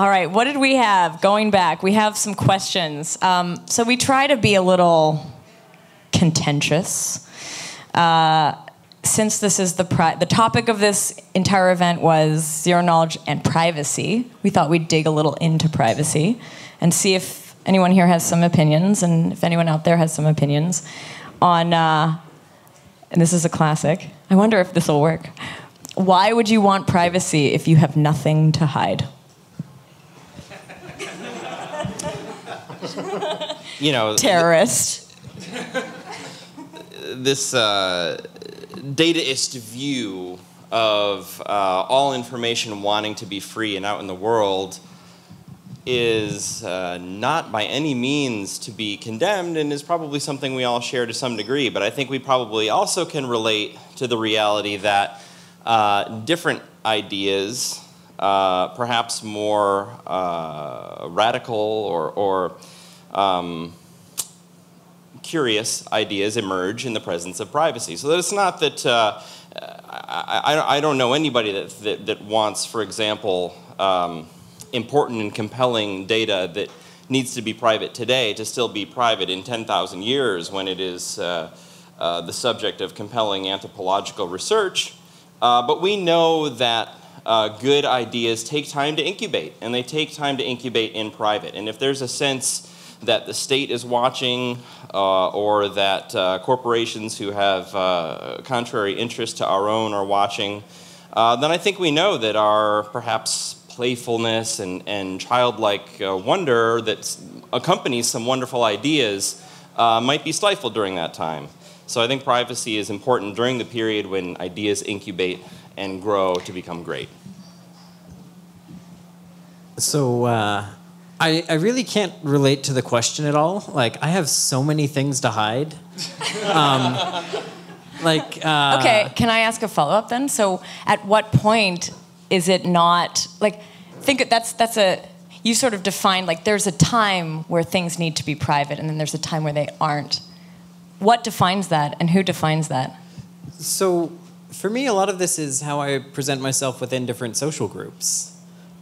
All right, what did we have? Going back, we have some questions. Um, so we try to be a little contentious. Uh, since this is the the topic of this entire event was zero knowledge and privacy, we thought we'd dig a little into privacy and see if anyone here has some opinions, and if anyone out there has some opinions on. Uh, and this is a classic. I wonder if this will work. Why would you want privacy if you have nothing to hide? You know, Terrorist. this uh, dataist view of uh, all information wanting to be free and out in the world is uh, not by any means to be condemned and is probably something we all share to some degree. But I think we probably also can relate to the reality that uh, different ideas, uh, perhaps more uh, radical or, or um, curious ideas emerge in the presence of privacy. So that it's not that uh, I, I, don't know anybody that, that, that wants, for example, um, important and compelling data that needs to be private today to still be private in 10,000 years when it is uh, uh, the subject of compelling anthropological research. Uh, but we know that uh, good ideas take time to incubate, and they take time to incubate in private. And if there's a sense that the state is watching uh, or that uh, corporations who have uh, contrary interests to our own are watching, uh, then I think we know that our perhaps playfulness and, and childlike uh, wonder that accompanies some wonderful ideas uh, might be stifled during that time. So I think privacy is important during the period when ideas incubate and grow to become great. So, I, I really can't relate to the question at all. Like, I have so many things to hide. Um, like, uh, okay, can I ask a follow up then? So, at what point is it not like? Think that's that's a you sort of define like there's a time where things need to be private, and then there's a time where they aren't. What defines that, and who defines that? So, for me, a lot of this is how I present myself within different social groups.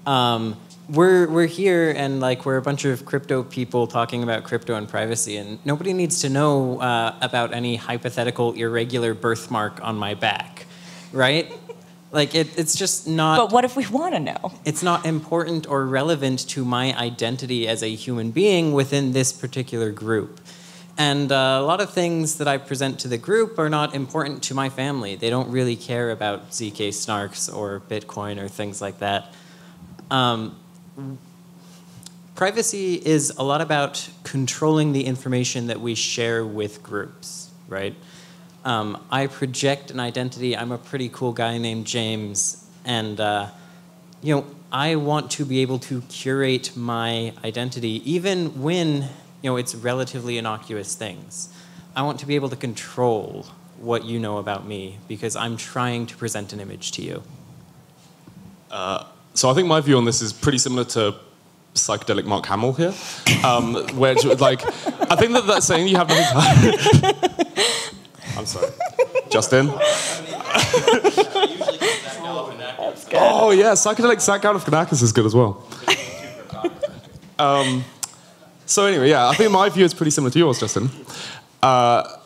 Um, we're we're here and like we're a bunch of crypto people talking about crypto and privacy and nobody needs to know uh, about any hypothetical irregular birthmark on my back right like it, it's just not but what if we want to know it's not important or relevant to my identity as a human being within this particular group and uh, a lot of things that I present to the group are not important to my family. They don't really care about ZK snarks or Bitcoin or things like that. Um, privacy is a lot about controlling the information that we share with groups, right? Um, I project an identity. I'm a pretty cool guy named James, and uh, you know, I want to be able to curate my identity, even when you know it's relatively innocuous things. I want to be able to control what you know about me because I'm trying to present an image to you. Uh, so I think my view on this is pretty similar to psychedelic Mark Hamill here, um, which like I think that that's saying you have nothing to. Hide. I'm sorry, Justin. oh yeah, psychedelic Zach Galifianakis is good as well. Um, so anyway, yeah, I think my view is pretty similar to yours, Justin. Uh,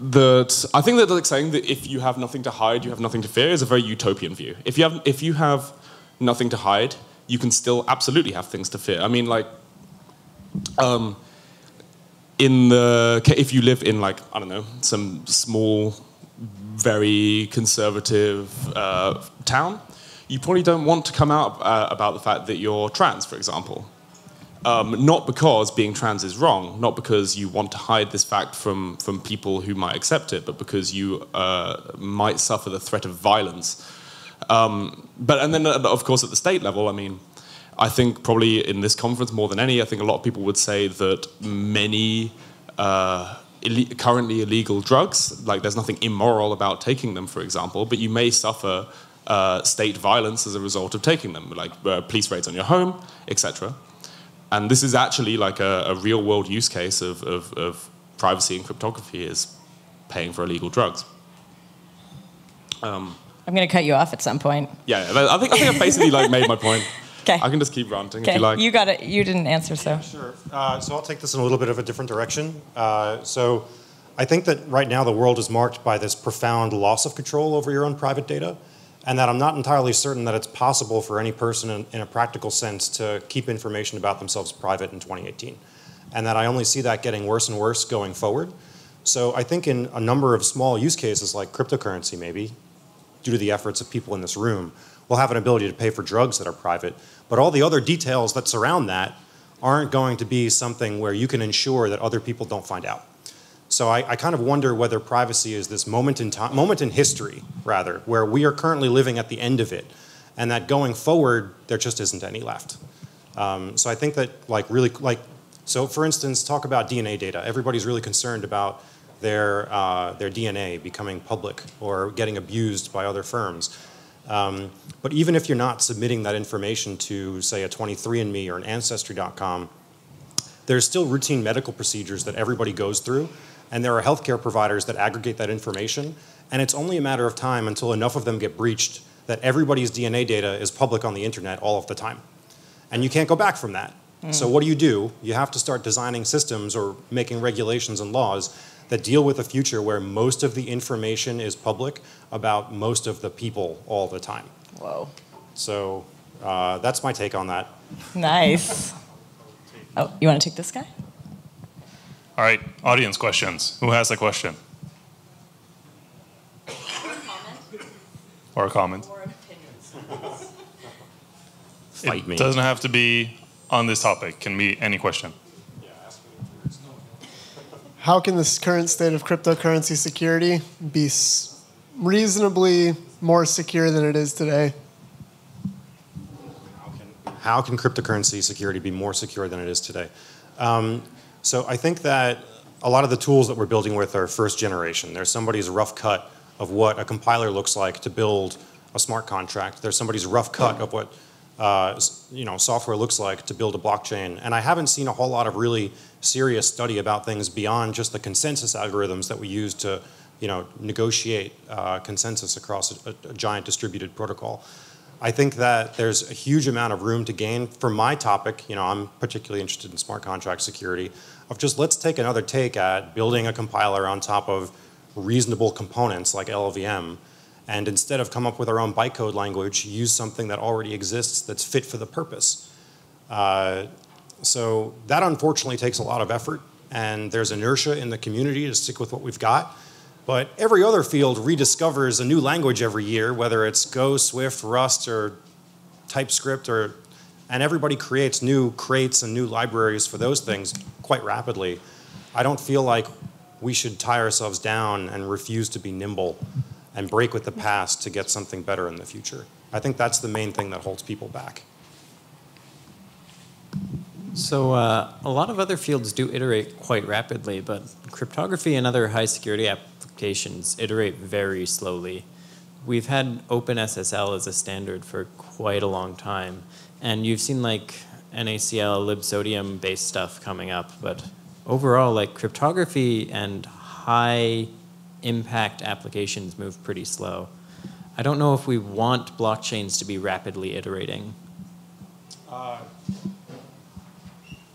that I think that like saying that if you have nothing to hide, you have nothing to fear is a very utopian view. If you have if you have nothing to hide, you can still absolutely have things to fear. I mean, like, um, in the if you live in like I don't know some small, very conservative uh, town, you probably don't want to come out uh, about the fact that you're trans, for example. Um, not because being trans is wrong, not because you want to hide this fact from, from people who might accept it, but because you uh, might suffer the threat of violence um, but and then uh, of course at the state level, I mean, I think probably in this conference more than any, I think a lot of people would say that many uh, Ill- currently illegal drugs, like there's nothing immoral about taking them, for example, but you may suffer uh, state violence as a result of taking them, like uh, police raids on your home, etc. And this is actually like a, a real world use case of, of, of, privacy and cryptography is paying for illegal drugs. Um, I'm going to cut you off at some point. Yeah, I think I think I basically like made my point. Okay. I can just keep ranting if you like. you got it. You didn't answer, so. Sure. Uh, so I'll take this in a little bit of a different direction. Uh, so I think that right now the world is marked by this profound loss of control over your own private data, and that I'm not entirely certain that it's possible for any person in, in a practical sense to keep information about themselves private in 2018. And that I only see that getting worse and worse going forward. So I think in a number of small use cases like cryptocurrency, maybe, due to the efforts of people in this room, will have an ability to pay for drugs that are private. But all the other details that surround that aren't going to be something where you can ensure that other people don't find out. So I, I kind of wonder whether privacy is this moment in time, moment in history, rather, where we are currently living at the end of it, and that going forward there just isn't any left. Um, so I think that, like, really, like, so for instance, talk about DNA data. Everybody's really concerned about their uh, their DNA becoming public or getting abused by other firms. Um, but even if you're not submitting that information to, say, a 23andMe or an Ancestry.com, there's still routine medical procedures that everybody goes through, and there are healthcare providers that aggregate that information, and it's only a matter of time until enough of them get breached that everybody's DNA data is public on the internet all of the time. And you can't go back from that. So what do you do? You have to start designing systems or making regulations and laws that deal with a future where most of the information is public about most of the people all the time. Whoa. So uh, that's my take on that. Nice. Oh, you want to take this guy? All right, audience questions. Who has a question? Or a comment? Fight it me. It doesn't have to be on this topic. Can be any question. How can this current state of cryptocurrency security be reasonably more secure than it is today? How can cryptocurrency security be more secure than it is today? Um, so I think that a lot of the tools that we're building with are first generation. There's somebody's rough cut of what a compiler looks like to build a smart contract. There's somebody's rough cut of what uh, you know software looks like to build a blockchain. And I haven't seen a whole lot of really serious study about things beyond just the consensus algorithms that we use to you know negotiate uh, consensus across a, a giant distributed protocol. I think that there's a huge amount of room to gain. For my topic, you know, I'm particularly interested in smart contract security, of just let's take another take at building a compiler on top of reasonable components like LLVM, and instead of come up with our own bytecode language, use something that already exists that's fit for the purpose. Uh, so that unfortunately takes a lot of effort, and there's inertia in the community to stick with what we've got. But every other field rediscovers a new language every year, whether it's Go, Swift, Rust, or TypeScript, or and everybody creates new crates and new libraries for those things quite rapidly. I don't feel like we should tie ourselves down and refuse to be nimble and break with the past to get something better in the future. I think that's the main thing that holds people back. So uh, a lot of other fields do iterate quite rapidly, but cryptography and other high security applications iterate very slowly. We've had OpenSSL as a standard for quite a long time, and you've seen like NaCl, libsodium based stuff coming up, but overall, like cryptography and high impact applications move pretty slow. I don't know if we want blockchains to be rapidly iterating.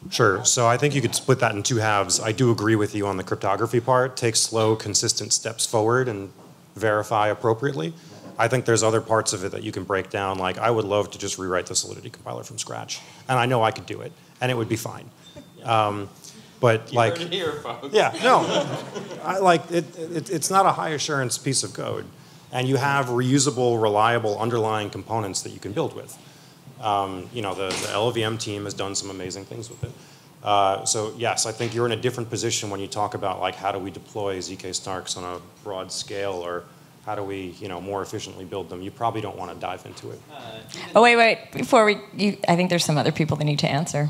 Sure. So I think you could split that in two halves. I do agree with you on the cryptography part. Take slow, consistent steps forward and verify appropriately. I think there's other parts of it that you can break down. Like I would love to just rewrite the Solidity compiler from scratch, and I know I could do it, and it would be fine. Um, but like, here, folks. yeah, no, I like it, it. It's not a high assurance piece of code, and you have reusable, reliable underlying components that you can build with. Um, you know, the, the LLVM team has done some amazing things with it. Uh, so yes, I think you're in a different position when you talk about like how do we deploy zk snarks on a broad scale, or how do we, you know, more efficiently build them. You probably don't want to dive into it. Oh, wait, wait. Before we, you, I think there's some other people that need to answer.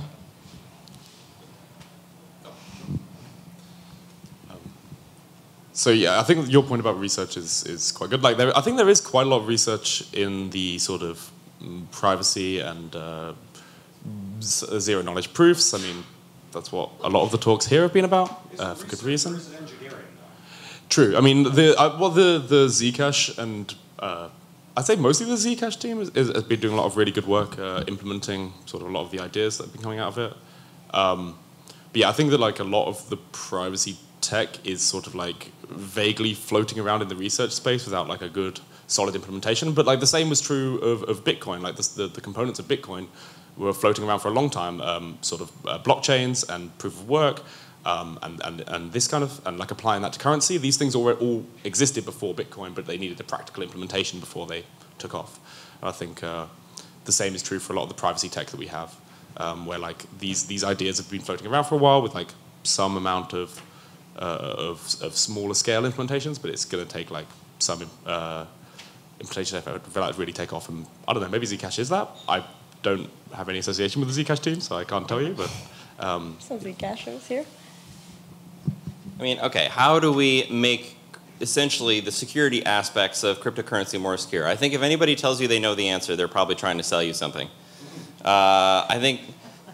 So yeah, I think your point about research is, is quite good. Like there, I think there is quite a lot of research in the sort of mm, privacy and uh, zero knowledge proofs. I mean, that's what a lot of the talks here have been about uh, for good reason. True. I mean, the uh, well, the the Zcash and uh, I'd say mostly the Zcash team is, is, has been doing a lot of really good work uh, implementing sort of a lot of the ideas that have been coming out of it. Um, but yeah, I think that like a lot of the privacy tech is sort of like vaguely floating around in the research space without like a good solid implementation. But like the same was true of, of Bitcoin. Like the, the, components of Bitcoin were floating around for a long time, um, sort of uh, blockchains and proof of work. Um, and, and, and this kind of, and like applying that to currency, these things all, all existed before Bitcoin, but they needed a practical implementation before they took off. And I think uh, the same is true for a lot of the privacy tech that we have, um, where like these, these ideas have been floating around for a while with like some amount of, of, of smaller scale implementations, but it's going to take like some uh, implementation effort for that to really take off. And I don't know, maybe Zcash is that. I don't have any association with the Zcash team, so I can't tell you, but. Um, so Zcash is here. I mean, okay, how do we make essentially the security aspects of cryptocurrency more secure? I think if anybody tells you they know the answer, they're probably trying to sell you something. Uh, I think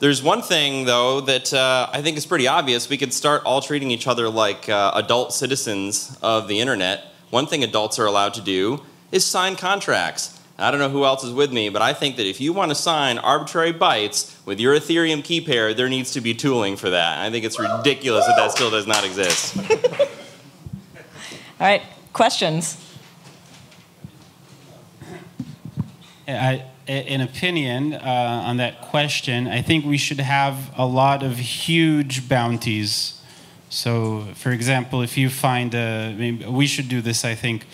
there's one thing, though, that uh, I think is pretty obvious. We could start all treating each other like uh, adult citizens of the internet. One thing adults are allowed to do is sign contracts. I don't know who else is with me, but I think that if you want to sign arbitrary bytes with your Ethereum key pair, there needs to be tooling for that. I think it's ridiculous that that still does not exist. All right, questions? I, an opinion uh, on that question, I think we should have a lot of huge bounties. So, for example, if you find a, we should do this, I think.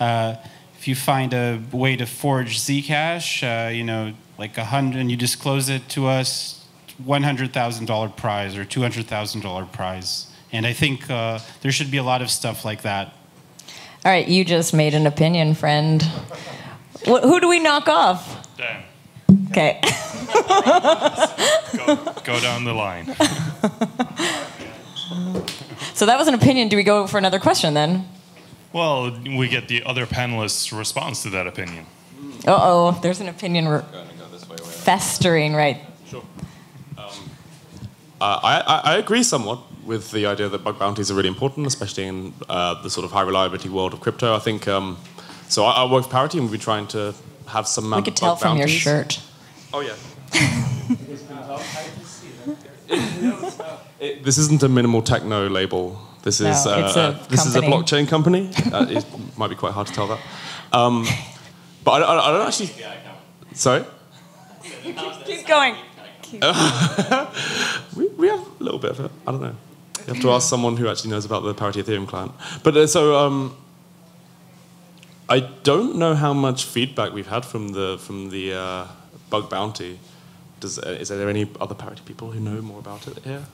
Uh, if you find a way to forge Zcash, uh, you know, like a hundred, and you disclose it to us, one hundred thousand dollar prize or two hundred thousand dollar prize. And I think uh, there should be a lot of stuff like that. All right, you just made an opinion, friend. Wh- who do we knock off? Dan, Okay. go, go down the line. so that was an opinion. Do we go for another question then? Well, we get the other panelists' response to that opinion. Uh oh, there's an opinion re- festering right. Uh, I, I, I agree somewhat with the idea that bug bounties are really important, especially in uh, the sort of high reliability world of crypto. I think um, so. I, I work for Parity, and we've been trying to have some We could tell from your shirt. Oh yeah. It- this isn't a minimal techno label. This is No, it's uh, a this is a blockchain company. uh, it might be quite hard to tell that. Um, but I, I, I don't actually. Sorry. Keep going. We, we have a little bit of it. I don't know. You have to ask someone who actually knows about the Parity Ethereum client. But uh, so um, I don't know how much feedback we've had from the from the uh, bug bounty. Does uh, is there any other Parity people who know more about it here?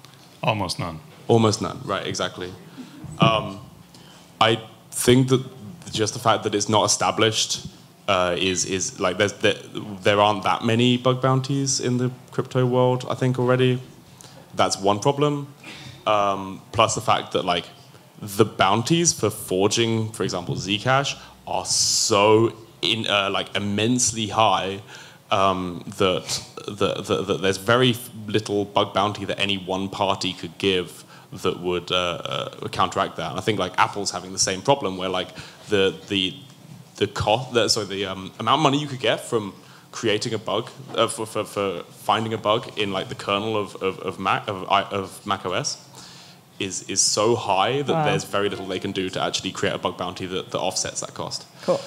Almost none. Almost none. Right. Exactly. Um, I think that just the fact that it's not established uh, is is like there's there, there aren't that many bug bounties in the crypto world. I think already. That's one problem. Um, plus the fact that like the bounties for forging, for example, Zcash, are so in uh, like immensely high um, that, that, that, there's very little bug bounty that any one party could give that would uh, uh, counteract that. And I think like Apple's having the same problem where like the the the cost, the, sorry, the um, amount of money you could get from creating a bug uh, for, for, for finding a bug in like the kernel of, of, of Mac of, of Mac OS is is so high that Wow. there's very little they can do to actually create a bug bounty that, that offsets that cost. Cool.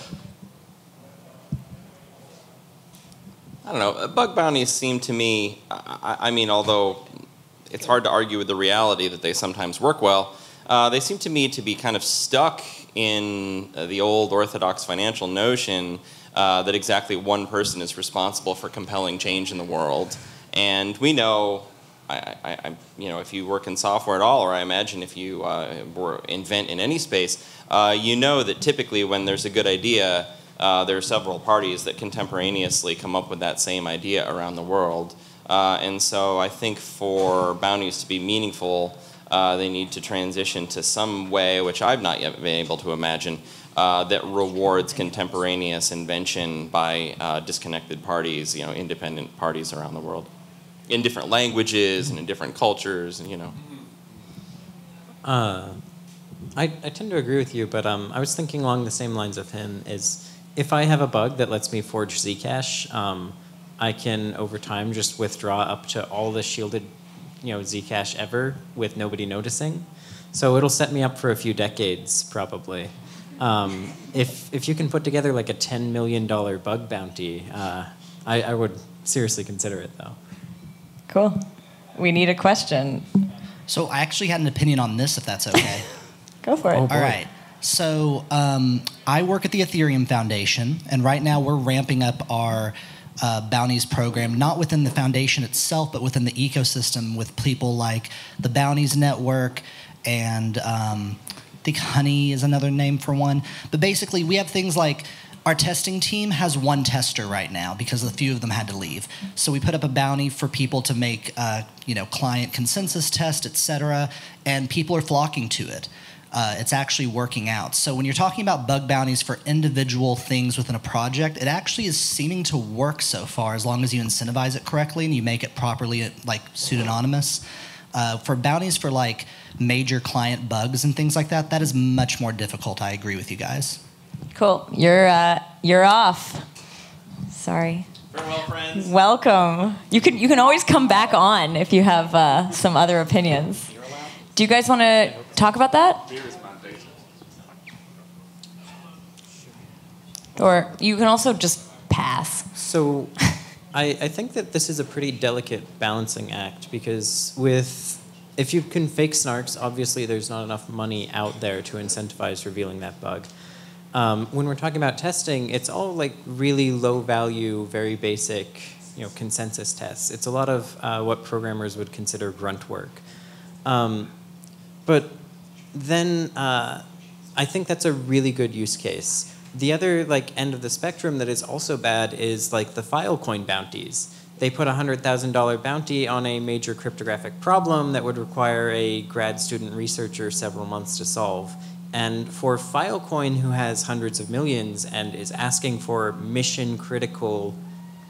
I don't know. uh, Bug bounties seem to me, I, I I mean, although it's hard to argue with the reality that they sometimes work well, uh, they seem to me to be kind of stuck in uh, the old orthodox financial notion uh, that exactly one person is responsible for compelling change in the world. And we know, I, I, you know, if you work in software at all, or I imagine if you uh, were invent in any space, uh, you know that typically when there's a good idea, uh, there are several parties that contemporaneously come up with that same idea around the world. Uh, and so I think for bounties to be meaningful, uh, they need to transition to some way, which I've not yet been able to imagine, uh, that rewards contemporaneous invention by disconnected parties, you know, independent parties around the world, in different languages and in different cultures, and you know. Uh, I, I tend to agree with you, but um, I was thinking along the same lines of him. Is if I have a bug that lets me forge Zcash, um, I can over time just withdraw up to all the shielded, you know, Zcash ever with nobody noticing. So it'll set me up for a few decades probably. Um, if if you can put together like a ten million dollar bug bounty, uh, I, I would seriously consider it though. Cool. We need a question. So I actually had an opinion on this, if that's okay. Go for it. All right. So um, I work at the Ethereum Foundation, and right now we're ramping up our uh, bounties program, not within the foundation itself, but within the ecosystem with people like the Bounties Network and um, I think Honey is another name for one. But basically, we have things like our testing team has one tester right now because a few of them had to leave. So we put up a bounty for people to make, uh, you know, client consensus test, et cetera, and people are flocking to it. Uh, it's actually working out. So when you're talking about bug bounties for individual things within a project, it actually is seeming to work so far as long as you incentivize it correctly and you make it properly like pseudonymous. Uh, for bounties for like major client bugs and things like that, that is much more difficult. I agree with you guys. Cool. You're uh, you're off. Sorry. Farewell, friends. Welcome. You can you can always come back on if you have uh, some other opinions. Do you guys want to talk about that? Or you can also just pass. So I, I think that this is a pretty delicate balancing act because with if you can fake snarks, obviously there's not enough money out there to incentivize revealing that bug. Um, when we're talking about testing, it's all like really low value, very basic, you know, consensus tests. It's a lot of uh, what programmers would consider grunt work. Um, but then uh, I think that's a really good use case. The other like end of the spectrum that is also bad is like the Filecoin bounties. They put a hundred thousand dollar bounty on a major cryptographic problem that would require a grad student researcher several months to solve. And for Filecoin, who has hundreds of millions and is asking for mission critical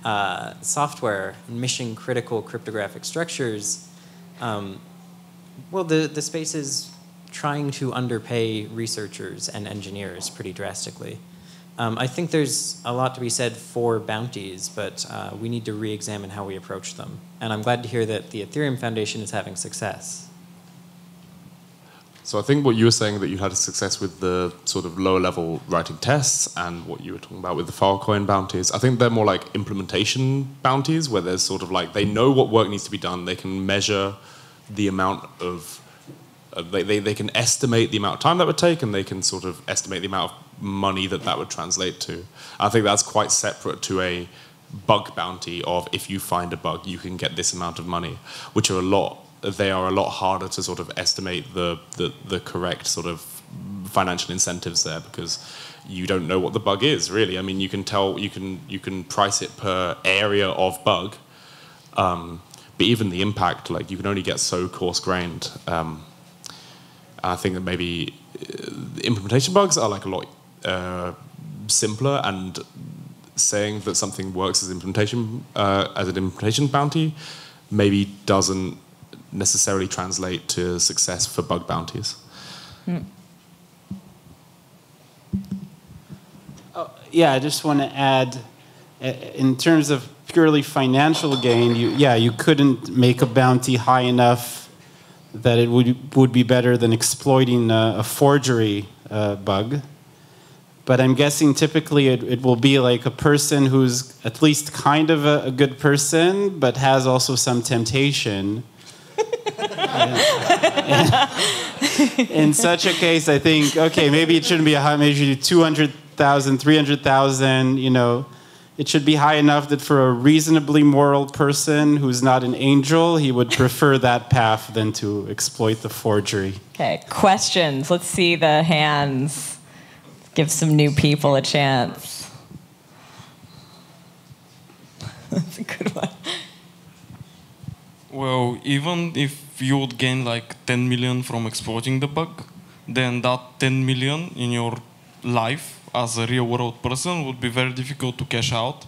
uh, software and mission critical cryptographic structures, um, well, the, the space is trying to underpay researchers and engineers pretty drastically. Um, I think there's a lot to be said for bounties, but uh, we need to re examine how we approach them. And I'm glad to hear that the Ethereum Foundation is having success. So I think what you were saying that you had a success with the sort of lower level writing tests and what you were talking about with the Filecoin bounties. I think they're more like implementation bounties where there's sort of like they know what work needs to be done. They can measure the amount of uh, they, they, they can estimate the amount of time that would take and they can sort of estimate the amount of money that that would translate to. I think that's quite separate to a bug bounty of if you find a bug you can get this amount of money, which are a lot they are a lot harder to sort of estimate the, the, the correct sort of financial incentives there because you don't know what the bug is really. I mean, you can tell you can you can price it per area of bug, um, but even the impact, like you can only get so coarse grained. Um, I think that maybe uh, implementation bugs are like a lot uh, simpler, and saying that something works as implementation uh, as an implementation bounty maybe doesn't necessarily translate to success for bug bounties. yeah, I just want to add, uh, in terms of purely financial gain, you, yeah, you couldn't make a bounty high enough that it would would be better than exploiting a, a forgery uh, bug. But I'm guessing typically it, it will be like a person who's at least kind of a, a good person, but has also some temptation. in such a case, I think okay, maybe it shouldn't be a high, maybe 200,000, 300,000. You know, it should be high enough that for a reasonably moral person who's not an angel, he would prefer that path than to exploit the forgery. Okay, questions. Let's see the hands. Give some new people a chance. That's a good one. Well, even if you would gain like 10 million from exploiting the bug, then that 10 million in your life as a real world person would be very difficult to cash out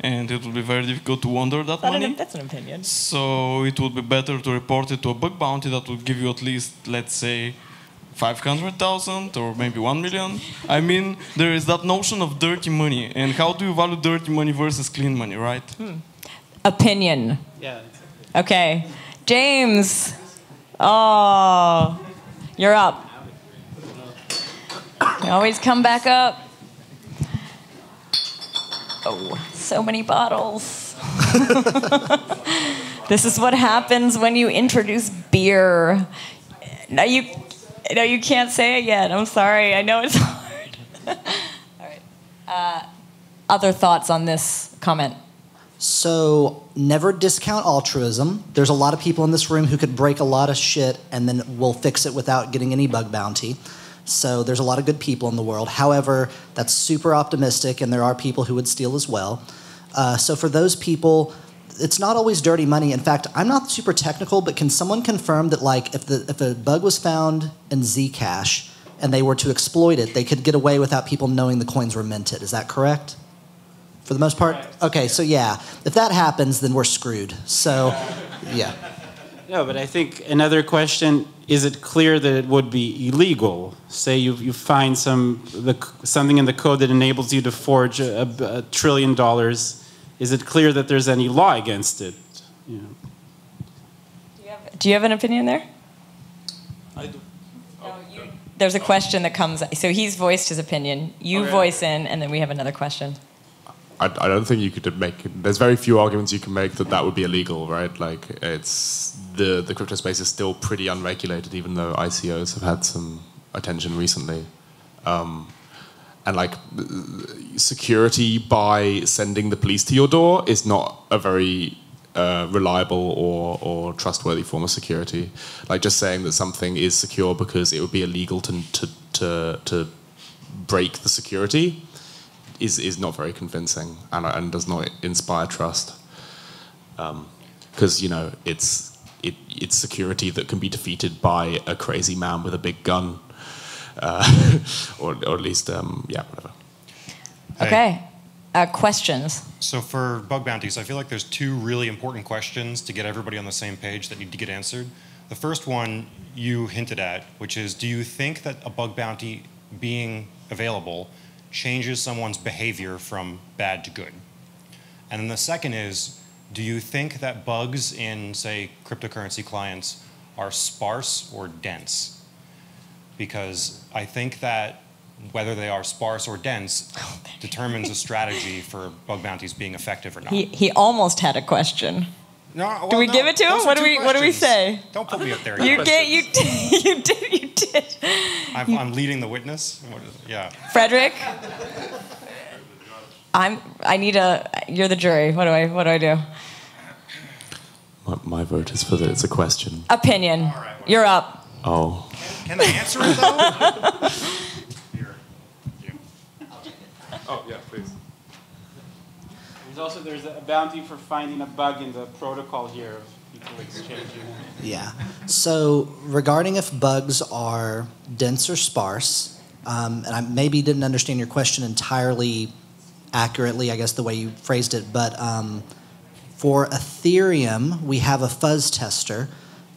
and it would be very difficult to launder that That money. an- that's an opinion. So it would be better to report it to a bug bounty that would give you at least, let's say, 500,000 or maybe 1 million. I mean, there is that notion of dirty money. And how do you value dirty money versus clean money, right? Hmm. Opinion. Yeah. Okay. James. Oh, you're up. You always come back up. Oh, so many bottles. this is what happens when you introduce beer. No, you, no, you can't say it yet. I'm sorry. I know it's hard. All right. Uh, other thoughts on this comment? So never discount altruism. There's a lot of people in this room who could break a lot of shit and then will fix it without getting any bug bounty. So there's a lot of good people in the world. However, that's super optimistic, and there are people who would steal as well. Uh, so for those people, it's not always dirty money. In fact, I'm not super technical, but can someone confirm that like if the if a bug was found in Zcash and they were to exploit it, they could get away without people knowing the coins were minted? Is that correct? For the most part? Okay, so yeah. If that happens, then we're screwed. So yeah. No, but I think another question is it clear that it would be illegal? Say you, you find some the, something in the code that enables you to forge a, a, a trillion dollars. Is it clear that there's any law against it? You know. Do you have an opinion there? I do. There's a question that comes. So he's voiced his opinion. You Okay. voice in, and then we have another question. I, I don't think you could make. There's very few arguments you can make that that would be illegal, right? Like it's the the crypto space is still pretty unregulated, even though ICOs have had some attention recently. Um, and like security by sending the police to your door is not a very uh, reliable or, or trustworthy form of security. Like just saying that something is secure because it would be illegal to to to, to break the security is is not very convincing and, and does not inspire trust. Because you know it's it, it's security that can be defeated by a crazy man with a big gun, uh, or or at least um, yeah whatever. Hey. Okay. Uh, questions. So for bug bounties, I feel like there's two really important questions to get everybody on the same page that need to get answered. The first one you hinted at, which is, do you think that a bug bounty being available changes someone's behavior from bad to good? And then the second is, do you think that bugs in, say, cryptocurrency clients are sparse or dense? Because I think that whether they are sparse or dense oh, determines a strategy for bug bounties being effective or not. He he almost had a question. No, well, Do we no, give it to him? What do two we What do we say? Don't put me up there. You yet. get you you did you did. I'm, I'm leading the witness. What is, yeah. Frederick. I'm. I need a. You're the jury. What do I What do I do? My, my vote is for that it's a question. Opinion. You're up. Oh, Can I answer it though? oh yeah, please. There's also there's a bounty for finding a bug in the protocol here of people exchanging. Yeah. So regarding if bugs are dense or sparse, um, and I maybe didn't understand your question entirely accurately, I guess the way you phrased it, but um, for Ethereum, we have a fuzz tester,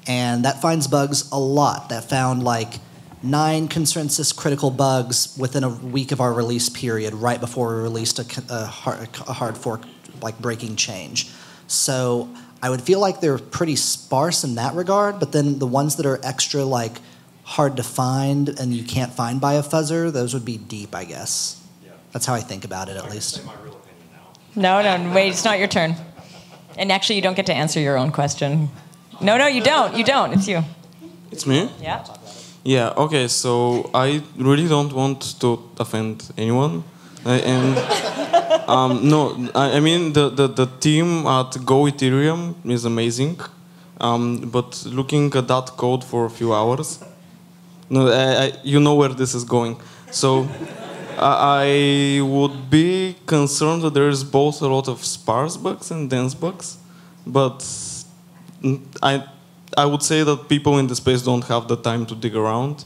and that finds bugs a lot. That found like nine consensus critical bugs within a week of our release period, right before we released a, a hard, a hard fork, like breaking change. So I would feel like they're pretty sparse in that regard, but then the ones that are extra like hard to find and you can't find by a fuzzer, those would be deep, I guess. Yeah. That's how I think about it, at least. No, no, wait. It's not your turn. And actually, you don't get to answer your own question. No, no, you don't. You don't. It's you. It's me? Yeah. Yeah, okay, so I really don't want to offend anyone. I, and um, no, I, I mean, the, the, the team at Go Ethereum is amazing. Um, but looking at that code for a few hours, no, I, I, you know where this is going. So I, would be concerned that there's both a lot of sparse bugs and dense bugs. But I, I would say that people in the space don't have the time to dig around.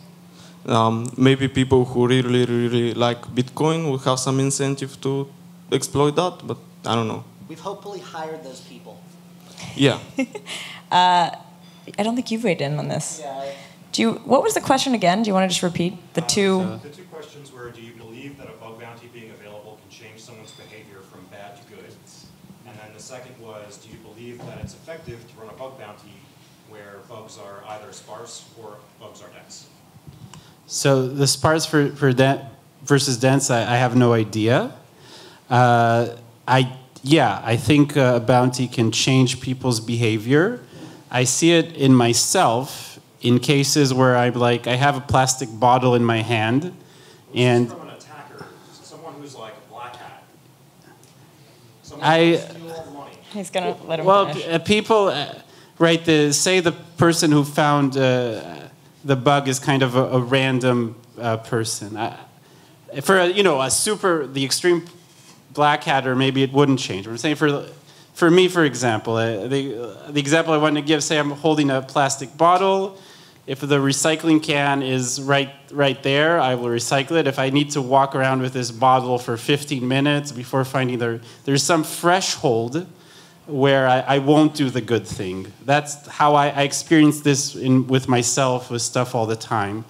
Um, maybe people who really, really like Bitcoin will have some incentive to exploit that, but I don't know. We've hopefully hired those people. Yeah. Uh, I don't think you've weighed in on this. Do Do you? What was the question again? Do you want to just repeat the uh, two? The two questions were, do you believe that a bug bounty being available can change someone's behavior from bad to good? And then the second was, do you believe that it's effective to run a bug bounty where bugs are either sparse or bugs are dense? So the sparse for, for den- versus dense, I, I have no idea. Uh, I yeah, I think uh, a bounty can change people's behavior. I see it in myself in cases where I'm like, I have a plastic bottle in my hand, and From an attacker, someone who's like a black hat. Someone I- who wants to steal all the money. He's gonna let him well, uh, people, uh, right? The say the person who found uh, the bug is kind of a, a random uh, person. I, for a, you know a super the extreme black hat, or maybe it wouldn't change. But I'm saying for for me, for example, uh, the the example I want to give, say I'm holding a plastic bottle. If the recycling can is right right there, I will recycle it. If I need to walk around with this bottle for 15 minutes before finding there, there's some threshold where I, I won't do the good thing. That's how I, I experience this in, with myself with stuff all the time.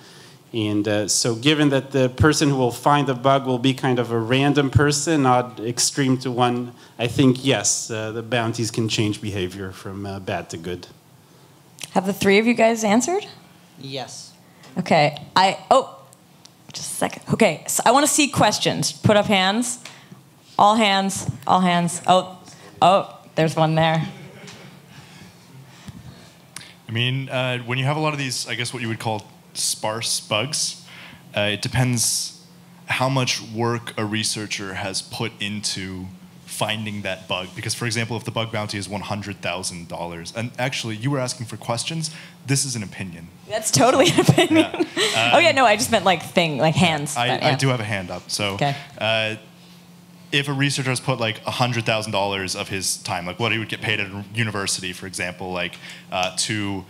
And uh, so, given that the person who will find the bug will be kind of a random person, not extreme to one, I think yes, uh, the bounties can change behavior from uh, bad to good. Have the three of you guys answered? Yes. Okay. I oh, just a second. Okay. So I want to see questions. Put up hands. All hands. All hands. Oh, oh. There's one there. I mean, uh, when you have a lot of these, I guess what you would call sparse bugs, uh, it depends how much work a researcher has put into finding that bug. Because, for example, if the bug bounty is $100,000, and actually you were asking for questions, this is an opinion. That's totally an opinion. oh yeah, no, I just meant like thing, like hands. I, but, I do have a hand up. So, Okay. uh, if a researcher has put like hundred thousand dollars of his time, like what he would get paid at a university, for example, like uh, to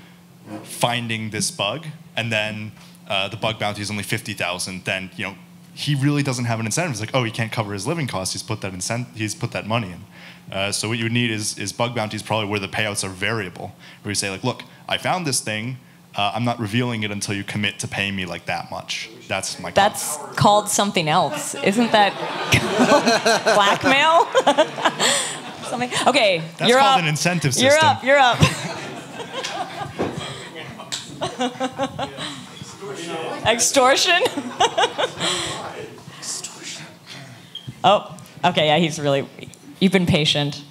finding this bug, and then uh, the bug bounty is only fifty thousand, then you know he really doesn't have an incentive. It's like, oh, he can't cover his living costs. He's put that incent- He's put that money in. Uh, so what you would need is is bug bounties probably where the payouts are variable, where you say like, look, I found this thing. Uh, I'm not revealing it until you commit to paying me like that much. That's my. That's called something else, isn't that? blackmail. something. Okay, That's you're called up. an incentive system. You're up. You're up. Extortion. Extortion. oh, okay. Yeah, he's really. You've been patient.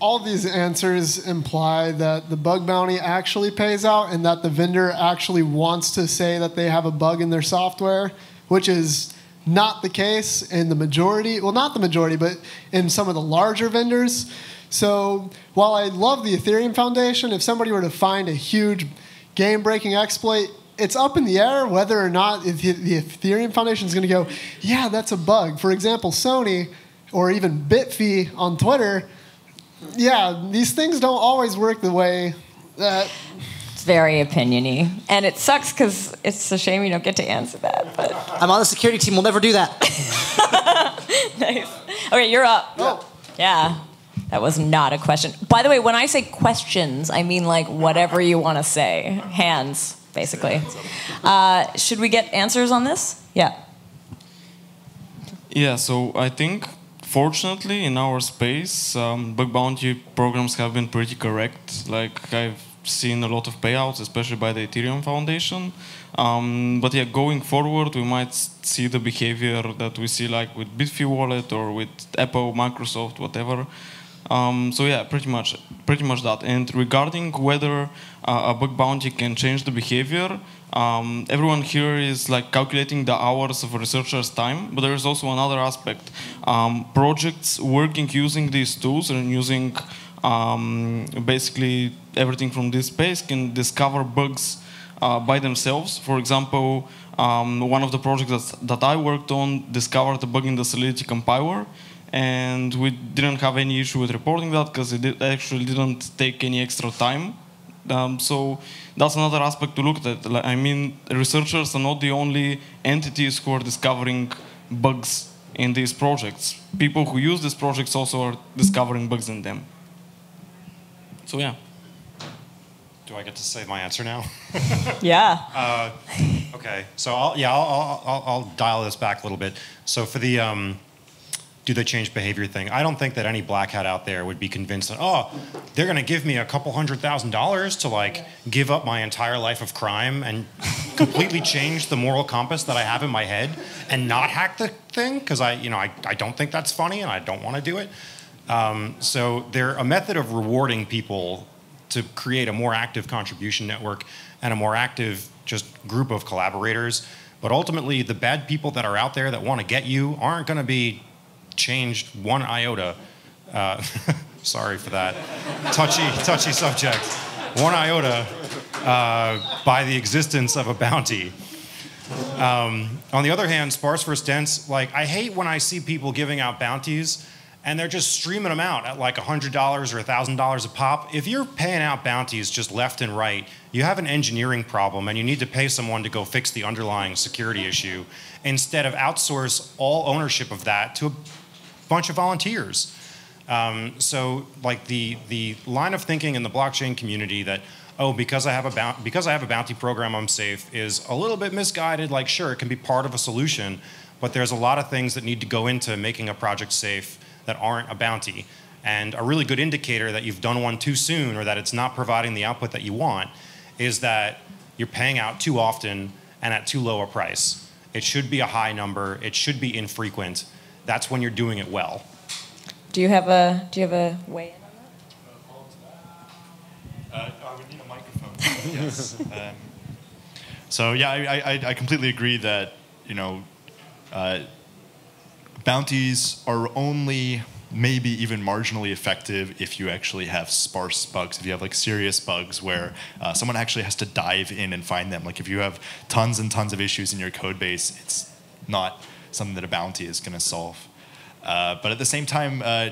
all these answers imply that the bug bounty actually pays out and that the vendor actually wants to say that they have a bug in their software, which is not the case in the majority, well, not the majority, but in some of the larger vendors. So while I love the Ethereum Foundation, if somebody were to find a huge game breaking exploit, it's up in the air whether or not if the the Ethereum Foundation is going to go, yeah, that's a bug. For example, Sony or even Bitfi on Twitter yeah, these things don't always work the way that. It's very opiniony, and it sucks because it's a shame you don't get to answer that. But I'm on the security team. We'll never do that. nice. Okay, you're up. Oh. Yeah. That was not a question. By the way, when I say questions, I mean like whatever you want to say. Hands, basically. Uh, should we get answers on this? Yeah. Yeah, so I think fortunately in our space, um, bug bounty programs have been pretty correct. Like I've seen a lot of payouts, especially by the Ethereum Foundation. Um, but yeah, going forward, we might see the behavior that we see like with Bitfi Wallet or with Apple, Microsoft, whatever. Um, so yeah, pretty much, pretty much that. And regarding whether uh, a bug bounty can change the behavior, um, everyone here is like calculating the hours of researcher's time, but there is also another aspect. Um, projects working using these tools and using um, basically everything from this space can discover bugs uh, by themselves. For example, um, one of the projects that I worked on discovered a bug in the Solidity compiler, and we didn't have any issue with reporting that because it did, actually didn't take any extra time. Um, so that's another aspect to look at. I mean, researchers are not the only entities who are discovering bugs in these projects. People who use these projects also are discovering bugs in them. So yeah. do I get to say my answer now? Yeah. Uh, okay. So I'll, yeah, I'll, I'll, I'll, I'll dial this back a little bit. So for the um, do the change behavior thing, I don't think that any black hat out there would be convinced that oh, they're going to give me a couple hundred thousand dollars to like give up my entire life of crime and completely change the moral compass that I have in my head and not hack the thing because I, you know, I, I don't think that's funny and I don't want to do it. Um, so they're a method of rewarding people to create a more active contribution network and a more active just group of collaborators. But ultimately, the bad people that are out there that want to get you aren't going to be changed one iota. Uh, sorry for that touchy, touchy subject. One iota uh, by the existence of a bounty. Um, on the other hand, sparse versus dense, like I hate when I see people giving out bounties and they're just streaming them out at like $100 or $1,000 a pop. If you're paying out bounties just left and right, you have an engineering problem and you need to pay someone to go fix the underlying security issue instead of outsource all ownership of that to a bunch of volunteers. Um, so like the, the line of thinking in the blockchain community that, oh, because I have a bount- because I have a bounty program, I'm safe is a little bit misguided. Like, sure, it can be part of a solution, but there's a lot of things that need to go into making a project safe that aren't a bounty. And a really good indicator that you've done one too soon or that it's not providing the output that you want is that you're paying out too often and at too low a price. It should be a high number, it should be infrequent. That's when you're doing it well. Do you have a Do you have a way? Uh, I would need a microphone. yes. Um, so yeah, I, I, I completely agree that you know uh, bounties are only maybe even marginally effective if you actually have sparse bugs if you have like serious bugs where uh, someone actually has to dive in and find them like if you have tons and tons of issues in your code base it's not something that a bounty is going to solve uh, but at the same time uh,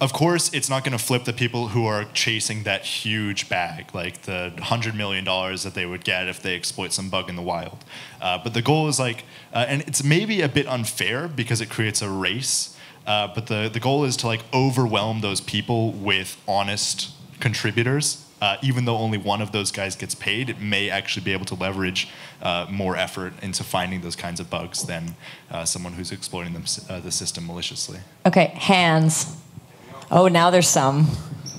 of course, it's not going to flip the people who are chasing that huge bag, like the hundred million dollars that they would get if they exploit some bug in the wild. Uh, but the goal is like, uh, and it's maybe a bit unfair because it creates a race. Uh, but the the goal is to like overwhelm those people with honest contributors. Uh, even though only one of those guys gets paid, it may actually be able to leverage uh, more effort into finding those kinds of bugs than uh, someone who's exploiting them, the system maliciously. Okay, hands. Oh, now there's some.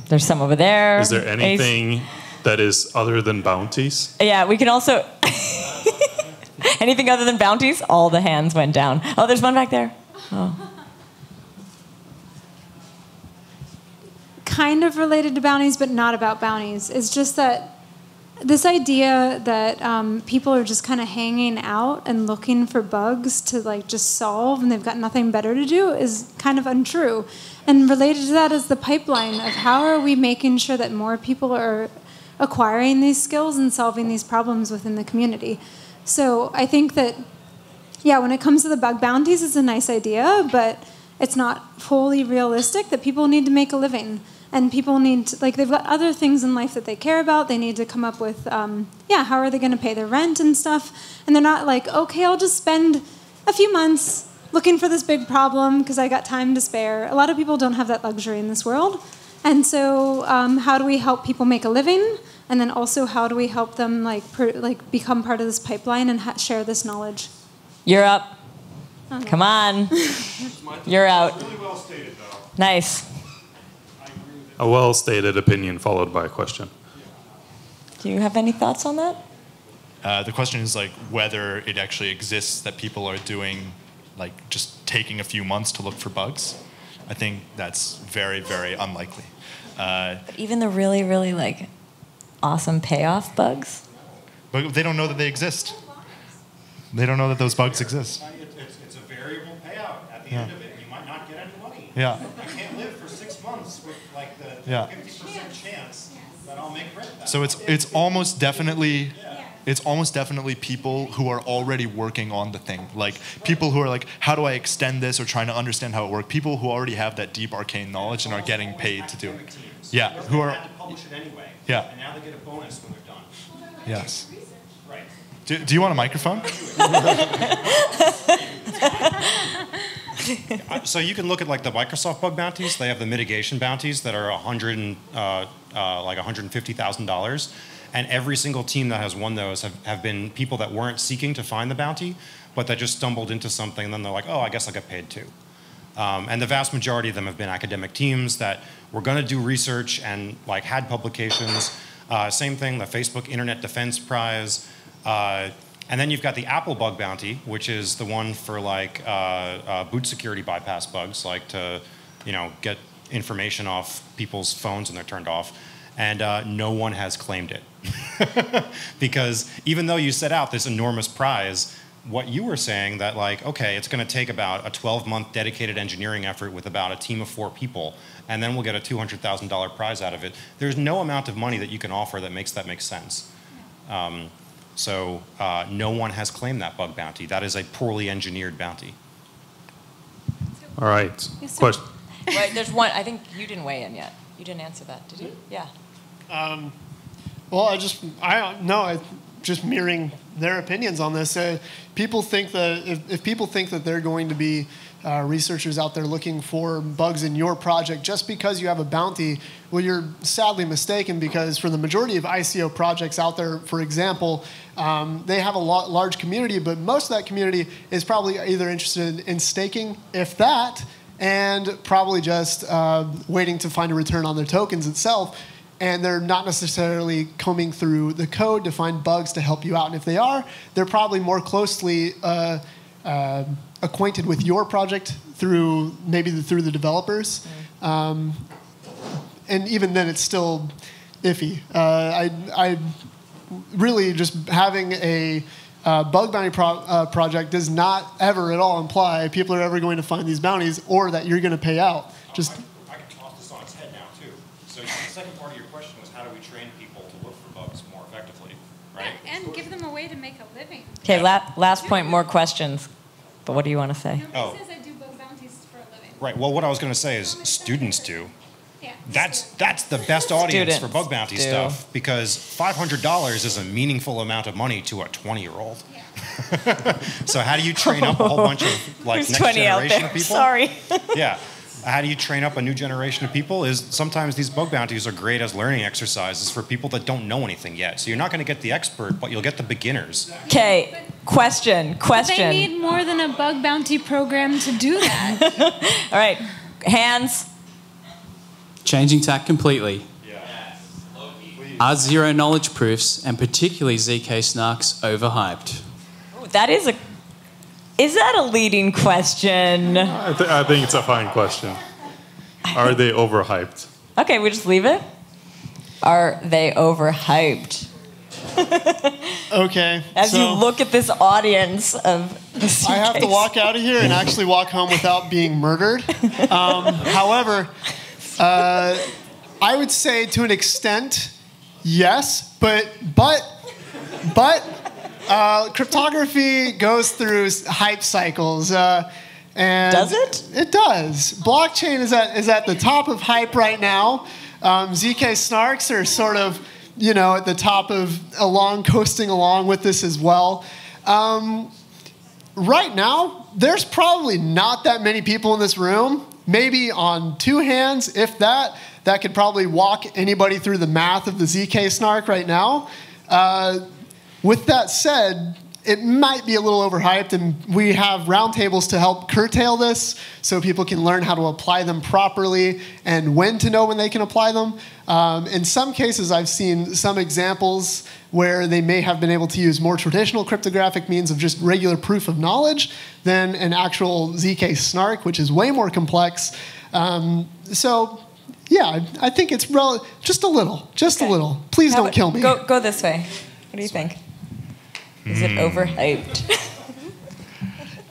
There's some over there. Is there Ace- anything that is other than bounties? Yeah, we can also. Anything other than bounties? All the hands went down. Oh, there's one back there. Oh. Kind of related to bounties, but not about bounties. It's just that this idea that um, people are just kind of hanging out and looking for bugs to like just solve, and they've got nothing better to do, is kind of untrue. And related to that is the pipeline of how are we making sure that more people are acquiring these skills and solving these problems within the community. So I think that, yeah, when it comes to the bug bounties, it's a nice idea, but it's not fully realistic that people need to make a living and people need to, like they've got other things in life that they care about they need to come up with um, yeah how are they going to pay their rent and stuff and they're not like okay i'll just spend a few months looking for this big problem because i got time to spare a lot of people don't have that luxury in this world and so um, how do we help people make a living and then also how do we help them like per, like become part of this pipeline and ha- share this knowledge You're up. Okay. Come on. You're out. Really well stated, though. Nice. A well stated opinion followed by a question. Do you have any thoughts on that? Uh, the question is like whether it actually exists that people are doing, like just taking a few months to look for bugs. I think that's very, very unlikely. Uh, But even the really, really like awesome payoff bugs. but they don't know that they exist. They don't know that those bugs exist. It's, it's a variable payout at the Yeah. end of it. You might not get any money. Yeah. You can't live for six months with like the Yeah. chance that I'll make rent back. So it's it's almost definitely it's almost definitely people who are already working on the thing. Like people who are like, how do I extend this or trying to understand how it works. People who already have that deep arcane knowledge and are getting paid to do it. Yeah, who are to publish it anyway. Yeah. And now they get a bonus when they're done. yes. Right. Do, do you want a microphone? Uh, so you can look at like the Microsoft bug bounties. They have the mitigation bounties that are a hundred and uh, uh, like one hundred and fifty thousand dollars, and every single team that has won those have, have been people that weren't seeking to find the bounty, but that just stumbled into something. And then they're like, oh, I guess I'll get paid too. Um, and the vast majority of them have been academic teams that were going to do research and like had publications. Uh, same thing, the Facebook Internet Defense Prize. And then you've got the Apple bug bounty, which is the one for like uh, uh, boot security bypass bugs, like to, you know, get information off people's phones when they're turned off. And uh, no one has claimed it. because even though you set out this enormous prize, what you were saying that like, okay, it's going to take about a 12 month dedicated engineering effort with about a team of four people, and then we'll get a $200,000 prize out of it. There's no amount of money that you can offer that makes that make sense. Um, so uh, no one has claimed that bug bounty. That is a poorly engineered bounty. All right. Yes, sir. Question. Wait, there's one. I think you didn't weigh in yet. You didn't answer that, did you? Yeah. Um, well, I just I no, I just mirroring their opinions on this. Uh, people think that if, if people think that they're going to be uh, researchers out there looking for bugs in your project just because you have a bounty, well, you're sadly mistaken because for the majority of ICO projects out there, for example, um, they have a lot, large community, but most of that community is probably either interested in staking, if that, and probably just uh, waiting to find a return on their tokens itself. And they're not necessarily combing through the code to find bugs to help you out. And if they are, they're probably more closely uh, uh, acquainted with your project through maybe the, through the developers. Um, and even then, it's still iffy. Uh, I, I really just having a uh, bug bounty pro- uh, project does not ever at all imply people are ever going to find these bounties or that you're going to pay out. Just I can toss this on its head now too. So the second part of your question was how do we train people to look for bugs more effectively, right? Yeah, And give them a way to make a living. Okay, la- last point, more questions. But what do you want to say? Oh. says I do bug bounties for a living. Right. Well, what I was going to say is students do. Yeah. That's that's the best audience for bug bounty do. stuff because five hundred dollars is a meaningful amount of money to a twenty-year-old. so how do you train up a whole bunch of like Who's next 20 out generation there? of people? Sorry. yeah. How do you train up a new generation of people? Is sometimes these bug bounties are great as learning exercises for people that don't know anything yet. So you're not going to get the expert, but you'll get the beginners. Okay, question, But question. they need more than a bug bounty program to do that. All right, hands. Changing tack completely. Are zero knowledge proofs, and particularly ZK snarks, overhyped? Ooh, that is a. Is that a leading question? I, th- I think it's a fine question. Are they overhyped? Okay, we just leave it. Are they overhyped? okay. As you look at this audience of. I have to walk out of here and actually walk home without being murdered. Um, however, uh, I would say to an extent, yes, but but but uh, cryptography goes through hype cycles. Uh, and Does it? It does. Blockchain is at is at the top of hype right now. Um, zk snarks are sort of you know at the top of along coasting along with this as well. Um, right now, there's probably not that many people in this room, maybe on two hands, if that, that could probably walk anybody through the math of the ZK snark right now. Uh, with that said, it might be a little overhyped, and we have roundtables to help curtail this so people can learn how to apply them properly and when to know when they can apply them. Um, in some cases, I've seen some examples where they may have been able to use more traditional cryptographic means of just regular proof of knowledge than an actual ZK snark, which is way more complex. Um, so, yeah, I, I think it's rel- just a little, just a little. Please How don't kill me. Go, go this way. What do you think? Is it Hmm. overhyped?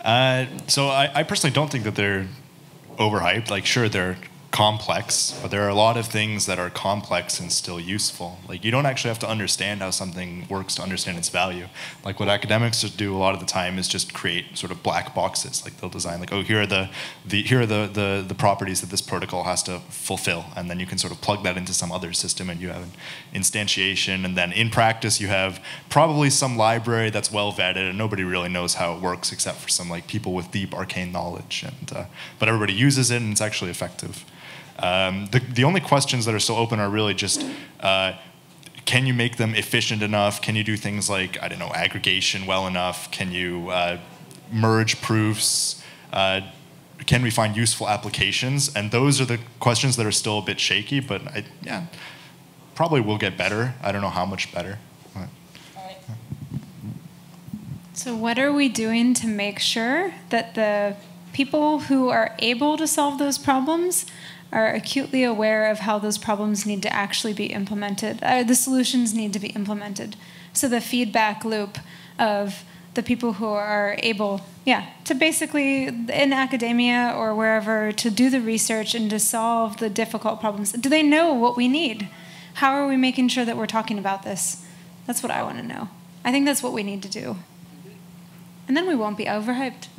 Uh, so I, I personally don't think that they're overhyped. Like, sure, they're complex, but there are a lot of things that are complex and still useful. Like you don't actually have to understand how something works to understand its value. Like what academics do a lot of the time is just create sort of black boxes. Like they'll design like, oh, here are the, the here are the, the, the properties that this protocol has to fulfill, and then you can sort of plug that into some other system, and you have an instantiation. And then in practice, you have probably some library that's well vetted, and nobody really knows how it works except for some like people with deep arcane knowledge. And uh, but everybody uses it, and it's actually effective. Um, the, the only questions that are still open are really just uh, can you make them efficient enough? Can you do things like, I don't know, aggregation well enough? Can you uh, merge proofs? Uh, can we find useful applications? And those are the questions that are still a bit shaky, but I, yeah, probably will get better. I don't know how much better. So, what are we doing to make sure that the people who are able to solve those problems are acutely aware of how those problems need to actually be implemented? Uh, the solutions need to be implemented. So, the feedback loop of the people who are able, yeah, to basically in academia or wherever to do the research and to solve the difficult problems. Do they know what we need? How are we making sure that we're talking about this? That's what I want to know. I think that's what we need to do. And then we won't be overhyped.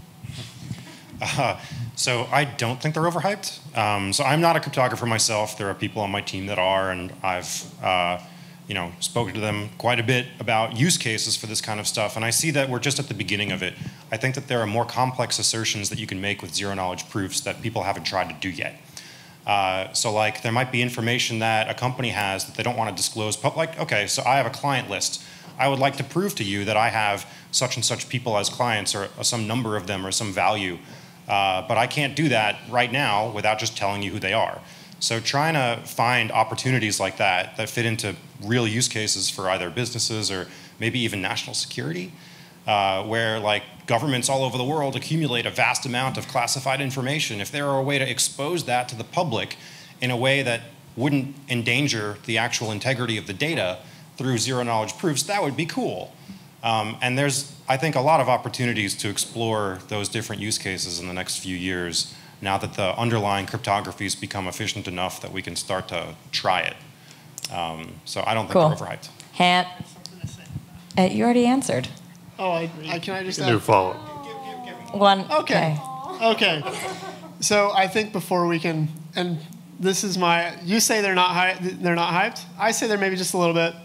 Uh, so I don't think they're overhyped. Um, so I'm not a cryptographer myself. There are people on my team that are, and I've uh, you know spoken to them quite a bit about use cases for this kind of stuff. And I see that we're just at the beginning of it. I think that there are more complex assertions that you can make with zero knowledge proofs that people haven't tried to do yet. Uh, so like there might be information that a company has that they don't want to disclose. But like okay, so I have a client list. I would like to prove to you that I have such and such people as clients, or, or some number of them, or some value. Uh, but I can't do that right now without just telling you who they are. So trying to find opportunities like that that fit into real use cases for either businesses or maybe even national security, uh, where like governments all over the world accumulate a vast amount of classified information. If there were a way to expose that to the public in a way that wouldn't endanger the actual integrity of the data through zero knowledge proofs, that would be cool. Um, and there's, I think, a lot of opportunities to explore those different use cases in the next few years now that the underlying cryptography has become efficient enough that we can start to try it. Um, so I don't think Cool. they're overhyped. Han- uh, you already answered. Oh, I, I can I just New add? follow. One. Okay. Okay. So I think before we can, and this is my, you say they're not hy- they're not hyped. I say they're maybe just a little bit.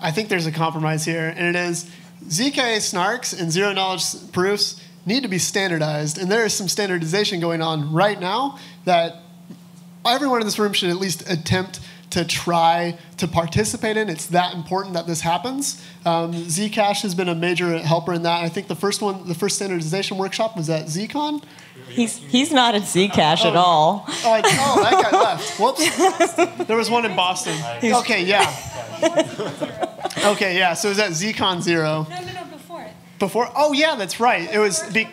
I think there's a compromise here, and it is ZK snarks and zero knowledge proofs need to be standardized, and there is some standardization going on right now that everyone in this room should at least attempt to try to participate in. It's that important that this happens. Um, Zcash has been a major helper in that. I think the first one, the first standardization workshop was at ZCon. He's he's not at Zcash at all. Oh, I, oh, that guy left. Whoops. There was one in Boston. Okay, yeah. Okay, yeah. So it was at ZCon Zero. No, no, no, before it. Before? Oh, yeah, that's right. It was. Be,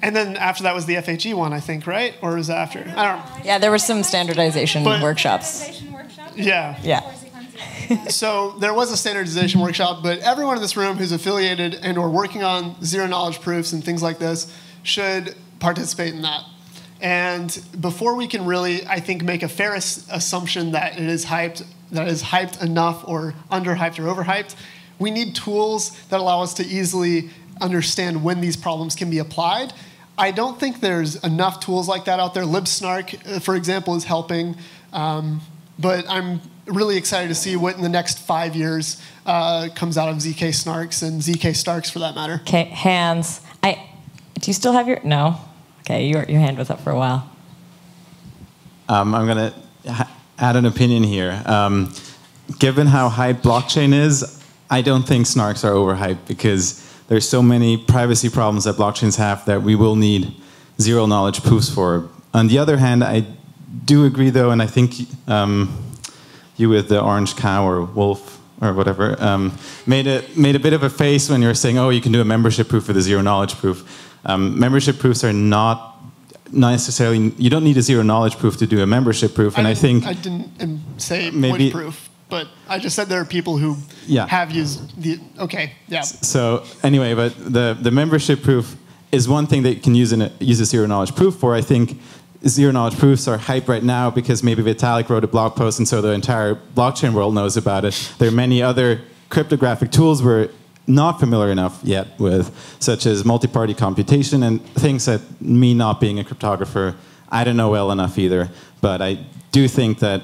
and then after that was the FHE one, I think, right? Or was it after? I don't. Yeah, there were some standardization But- workshops. Yeah. Yeah. so there was a standardization workshop, but everyone in this room who's affiliated and or working on zero knowledge proofs and things like this should participate in that. And before we can really, I think, make a fair ass- assumption that it is hyped, that it is hyped enough or underhyped or overhyped, we need tools that allow us to easily understand when these problems can be applied. I don't think there's enough tools like that out there. LibSnark, uh, for example, is helping. Um, but I'm really excited to see what in the next five years uh, comes out of ZK Snarks and ZK Starks for that matter. Okay, hands. I. Do you still have your no? Okay, your your hand was up for a while. Um, I'm going to ha- add an opinion here. Um, given how hyped blockchain is, I don't think snarks are overhyped because there's so many privacy problems that blockchains have that we will need zero knowledge proofs for. On the other hand, I do agree though, and I think um, you with the orange cow or wolf or whatever um, made a made a bit of a face when you were saying, "Oh, you can do a membership proof with a zero knowledge proof." Um, membership proofs are not not necessarily. You don't need a zero knowledge proof to do a membership proof, and I, think I didn't um, say Maybe- proof, but I just said there are people who Yeah. have used the. Okay, yeah. So anyway, but the, the membership proof is one thing that you can use in a, use a zero knowledge proof for. I think zero knowledge proofs are hype right now because maybe Vitalik wrote a blog post and so the entire blockchain world knows about it. There are many other cryptographic tools we're not familiar enough yet with, such as multi-party computation and things that me not being a cryptographer, I don't know well enough either. But I do think that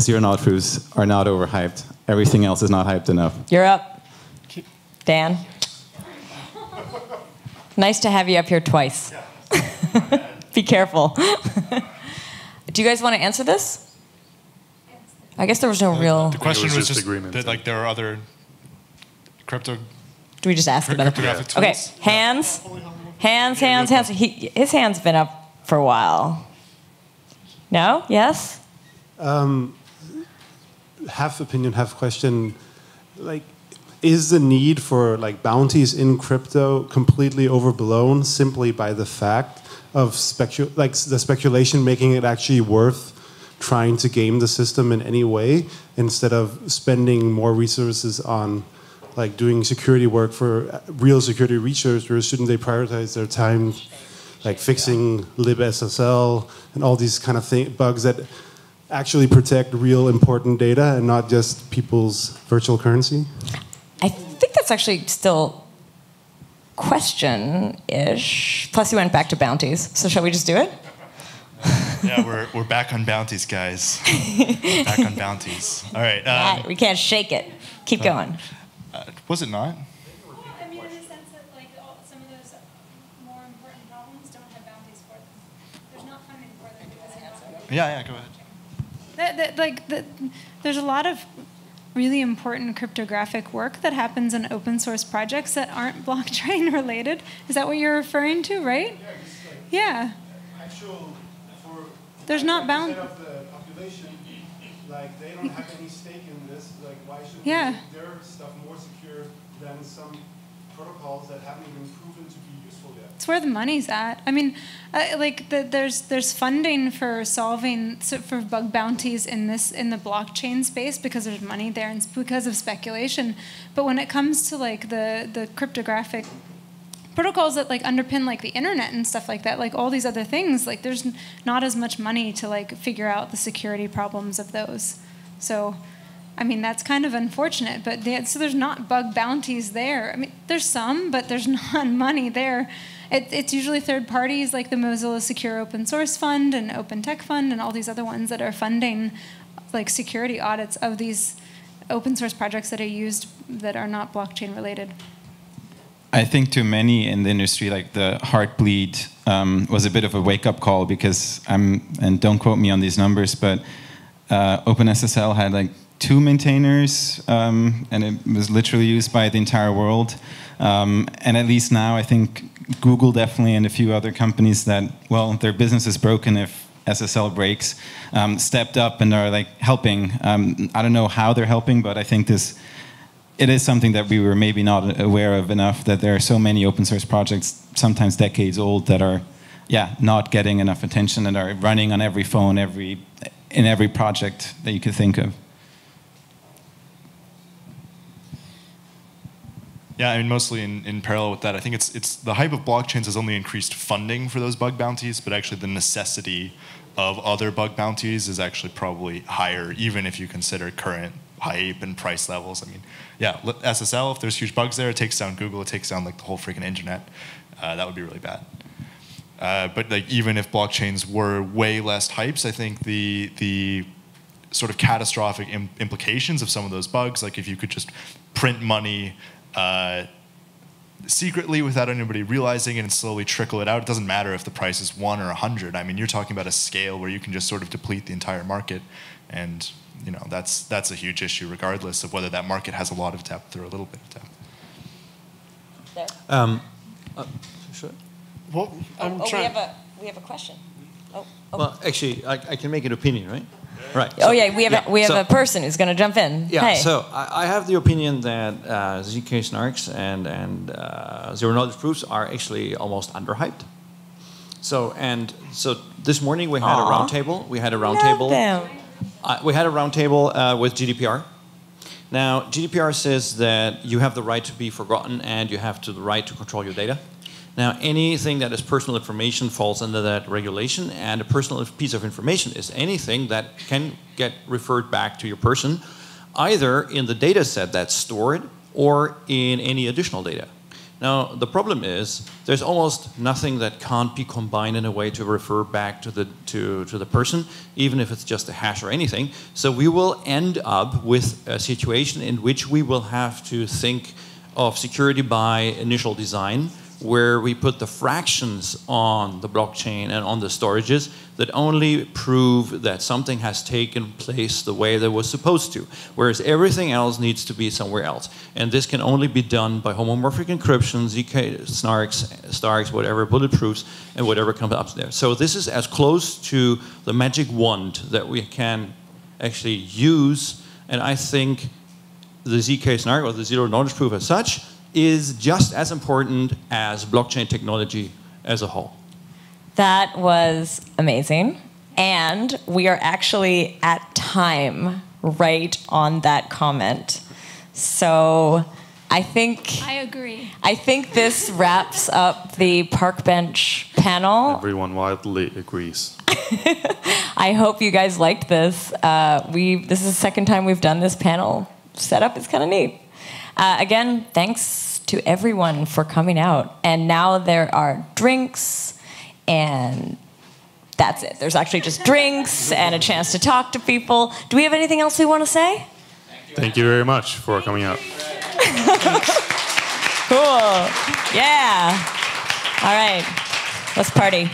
zero knowledge proofs are not overhyped. Everything else is not hyped enough. You're up. Dan. Nice to have you up here twice. Be careful. Do you guys want to answer this? I guess there was no real. The question was just that like there are other crypto. Do we just ask Crypt- another? cryptographic Okay, tools? hands, hands, hands, hands. He, his hand's been up for a while. No? Yes? Um, half opinion, half question. Like, is the need for like bounties in crypto completely overblown simply by the fact of specu- like the speculation making it actually worth trying to game the system in any way instead of spending more resources on like doing security work for uh, real security researchers? Shouldn't they prioritize their time like fixing libSSL and all these kind of thing, bugs that actually protect real important data and not just people's virtual currency? I think that's actually still question-ish. Plus, you went back to bounties. So shall we just do it? yeah, we're, we're back on bounties, guys. back on bounties. All right. Um, we can't shake it. Keep uh, going. uh, was it not? I mean, in the sense that like all, some of those more important problems don't have bounties for them. There's not funding for them because of bounties. Yeah, yeah. Go ahead. That, that, like, the, there's a lot of really important cryptographic work that happens in open source projects that aren't blockchain related. Is that what you're referring to, right? Yeah. Actual, for There's not bound. of the population, like they don't have any stake in this. Like, why should Yeah. their stuff more secure than some protocols that haven't even proven to be useful yet? It's where the money's at. I mean, uh, like the, there's there's funding for solving so for bug bounties in this in the blockchain space because there's money there and because of speculation. But when it comes to like the the cryptographic protocols that like underpin like the internet and stuff like that, like all these other things, like there's not as much money to like figure out the security problems of those. So. I mean that's kind of unfortunate, but they, so there's not bug bounties there. I mean there's some, but there's not money there. It, it's usually third parties like the Mozilla Secure Open Source Fund and Open Tech Fund and all these other ones that are funding like security audits of these open source projects that are used that are not blockchain related. I think to many in the industry, like the Heartbleed um, was a bit of a wake up call because I'm, and don't quote me on these numbers, but uh, OpenSSL had like two maintainers um, and it was literally used by the entire world. Um, and at least now, I think Google definitely and a few other companies that, well, their business is broken if SSL breaks, um, stepped up and are like helping. Um, I don't know how they're helping, but I think this it is something that we were maybe not aware of enough that there are so many open source projects sometimes decades old that are yeah not getting enough attention and are running on every phone every in every project that you could think of Yeah, I mean, mostly in, in parallel with that, I think it's it's the hype of blockchains has only increased funding for those bug bounties, but actually the necessity of other bug bounties is actually probably higher, even if you consider current hype and price levels. I mean, yeah, SSL, if there's huge bugs there, it takes down Google, it takes down like the whole freaking internet. Uh, that would be really bad. Uh, but like even if blockchains were way less hypes, I think the the sort of catastrophic Im- implications of some of those bugs, like if you could just print money uh, secretly without anybody realizing it and slowly trickle it out. It doesn't matter if the price is one or a hundred. I mean, you're talking about a scale where you can just sort of deplete the entire market, and you know that's that's a huge issue, regardless of whether that market has a lot of depth or a little bit of depth. Um, uh, sure. Well, I'm oh, we trying. have a we have a question. Oh, oh. Well, actually, I, I can make an opinion, right? Right. oh yeah, we have a, we have so- a person who's going to jump in. Yeah, hey. so I, I have the opinion that uh, ZK snarks and, and uh, zero knowledge proofs are actually almost underhyped. So, and so this morning we had a roundtable. We had a roundtable. Uh, we had a roundtable uh, with GDPR. Now, GDPR says that you have the right to be forgotten and you have to, the right to control your data. Now, anything that is personal information falls under that regulation, and a personal piece of information is anything that can get referred back to your person, either in the data set that's stored or in any additional data. Now, the problem is there's almost nothing that can't be combined in a way to refer back to the, to, to the person, even if it's just a hash or anything. So we will end up with a situation in which we will have to think of security by initial design, where we put the fractions on the blockchain and on the storages that only prove that something has taken place the way that was supposed to, whereas everything else needs to be somewhere else. And this can only be done by homomorphic encryption, ZK, SNARKs, STARKs, whatever, bulletproofs, and whatever comes up there. So this is as close to the magic wand that we can actually use, and I think the ZK SNARK or the zero knowledge proof as such is just as important as blockchain technology as a whole. That was amazing. And we are actually at time right on that comment. So I think I agree. I think this wraps up the park bench panel. Everyone widely agrees. I hope you guys liked this. Uh, we this is the second time we've done this panel setup. It's kind of neat. Uh, again, thanks to everyone for coming out. And now there are drinks, and that's it. There's actually just drinks and a chance to talk to people. Do we have anything else we want to say? Thank you very much for coming out. cool. Yeah. All right. Let's party.